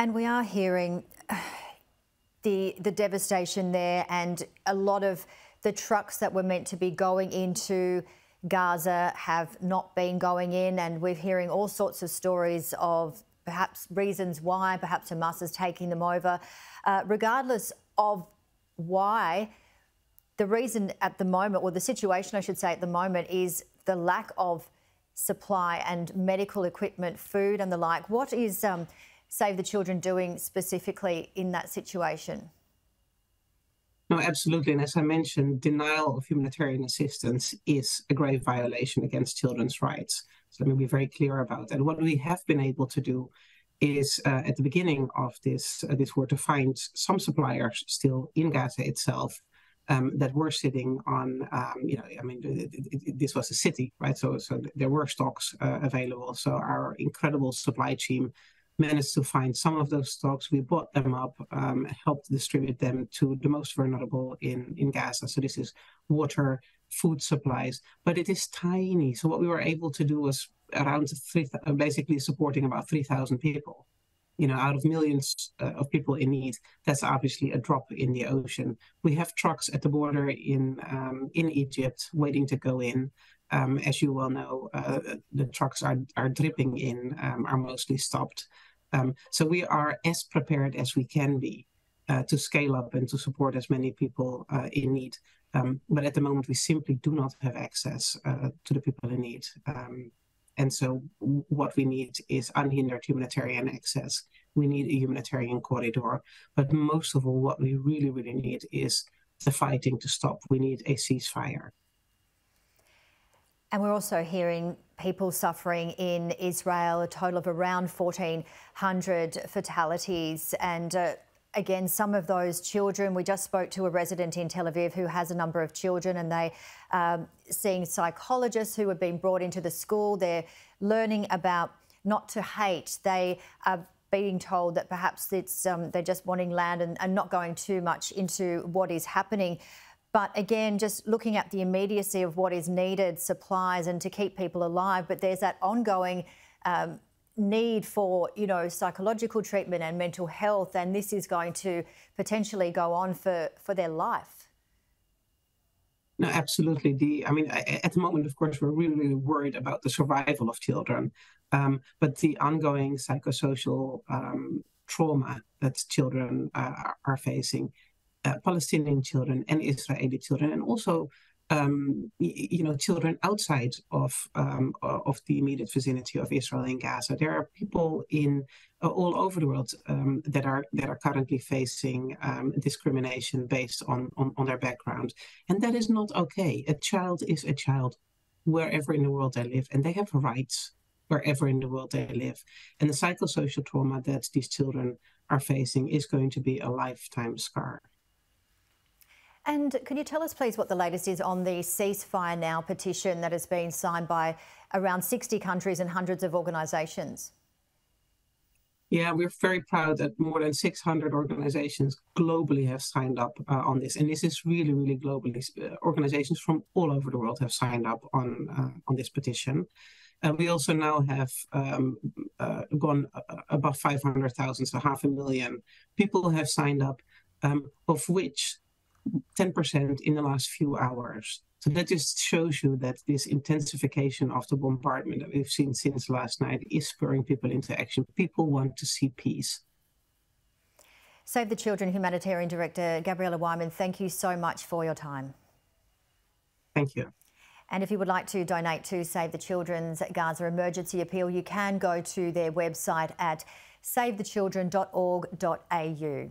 And we are hearing the the devastation there, and a lot of the trucks that were meant to be going into Gaza have not been going in, and we're hearing all sorts of stories of perhaps reasons why, perhaps Hamas is taking them over. Uh, regardless of why, the reason at the moment, or the situation I should say at the moment, is the lack of supply and medical equipment, food, and the like. What is um, Save the Children doing specifically in that situation? No, absolutely. And as I mentioned, denial of humanitarian assistance is a grave violation against children's rights. So let me be very clear about that. And what we have been able to do is uh, at the beginning of this uh, this war to find some suppliers still in Gaza itself um, that were sitting on, um, you know, I mean, it, it, it, this was a city, right? So so there were stocks uh, available. So our incredible supply team managed to find some of those stocks. We bought them up, um, helped distribute them to the most vulnerable in, in Gaza. So this is water, food supplies, but it is tiny. So what we were able to do was around three, basically supporting about 3,000 people. You know, out of millions uh, of people in need, that's obviously a drop in the ocean. We have trucks at the border in um, in Egypt waiting to go in. Um, as you well know, uh, the trucks are are dripping in, um, are mostly stopped. Um, so we are as prepared as we can be uh, to scale up and to support as many people uh, in need. Um, but at the moment, we simply do not have access uh, to the people in need. Um, and so what we need is unhindered humanitarian access. We need a humanitarian corridor. But most of all, what we really, really need is the fighting to stop. We need a ceasefire. And we're also hearing people suffering in Israel, a total of around 1,400 fatalities. And uh, again, some of those children, we just spoke to a resident in Tel Aviv who has a number of children, and they um, seeing psychologists who have been brought into the school. They're learning about not to hate. They are being told that perhaps it's um, they're just wanting land and, and not going too much into what is happening. But again, just looking at the immediacy of what is needed, supplies, and to keep people alive. But there's that ongoing um, need for, you know, psychological treatment and mental health, and this is going to potentially go on for, for their life. No, absolutely. The I mean, at the moment, of course, we're really, really worried about the survival of children, um, but the ongoing psychosocial um, trauma that children uh, are facing uh, Palestinian children and Israeli children, and also um, you know children outside of um, of the immediate vicinity of Israel and Gaza. There are people in uh, all over the world um, that are that are currently facing um, discrimination based on, on on their background, and that is not okay. A child is a child wherever in the world they live, and they have rights wherever in the world they live. And the psychosocial trauma that these children are facing is going to be a lifetime scar. And can you tell us, please, what the latest is on the ceasefire now petition that has been signed by around 60 countries and hundreds of organisations? Yeah, we're very proud that more than 600 organizations globally have signed up uh, on this, and this is really, really globally. Uh, organizations from all over the world have signed up on uh, on this petition. Uh, we also now have um, uh, gone uh, above 500,000, so half a million people have signed up, um, of which 10% in the last few hours. So that just shows you that this intensification of the bombardment that we've seen since last night is spurring people into action. People want to see peace. Save the Children humanitarian director Gabriella Waaijman, thank you so much for your time. Thank you. And if you would like to donate to Save the Children's Gaza Emergency Appeal, you can go to their website at savethechildren.org.au.